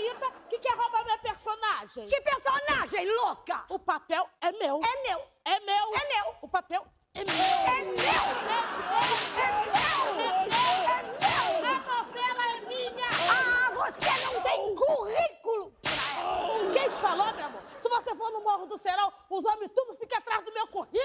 Anitta que quer roubar minha personagem. Que personagem louca! O papel é meu. É meu! É meu. É meu! O papel é meu. É meu! É meu! É meu! A novela é minha. Ah, você não tem currículo! Quem te falou, meu amor? Se você for no Morro do Serão, os homens tudo ficam atrás do meu currículo.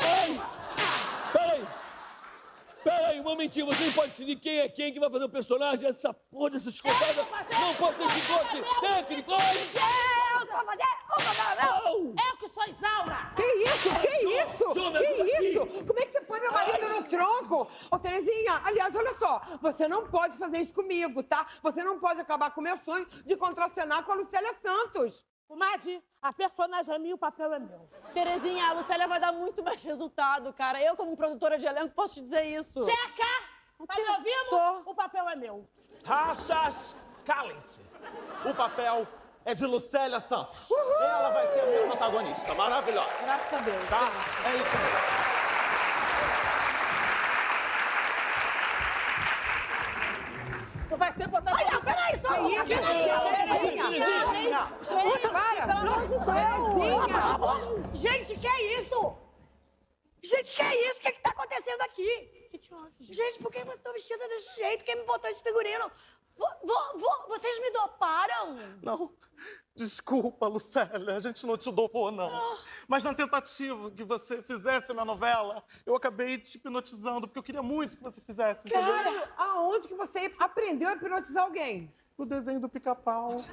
Um momentinho, você não pode decidir quem é quem que vai fazer o personagem, essa porra dessa fazer. Não pode ser chicote técnico! Eu vou fazer o! Au! Eu que sou Isaura. Que isso? Que isso? Que isso? Como é que você põe meu marido no tronco? Ô, Terezinha, aliás, olha só. Você não pode fazer isso comigo, tá? Você não pode acabar com o meu sonho de contracenar com a Lucélia Santos. Comadre, a personagem é minha e o papel é meu. Terezinha, a Lucélia vai dar muito mais resultado, cara. Eu, como produtora de elenco, posso te dizer isso. Checa! Tá me ouvindo? Tô. O papel é meu. Rachas, calem-se. O papel é de Lucélia Santos. Ela vai ser a minha protagonista. Maravilhosa. Graças a Deus. Tá? É isso mesmo. Tu vai ser protagonista. Olha, peraí, só um isso? Para! Pelo amor de Deus! Terezinha! Gente, que é isso? Gente, que é isso? O que, que tá acontecendo aqui? Que que houve, gente? Gente, por que eu tô vestida desse jeito? Quem me botou esse figurino? Vo, vo, vo- vocês me doparam? Não. Desculpa, Lucélia, a gente não te dopou, não. Mas na tentativa que você fizesse na novela, eu acabei te hipnotizando, porque eu queria muito que você fizesse. Caralho, aonde que você aprendeu a hipnotizar alguém? No desenho do pica-pau.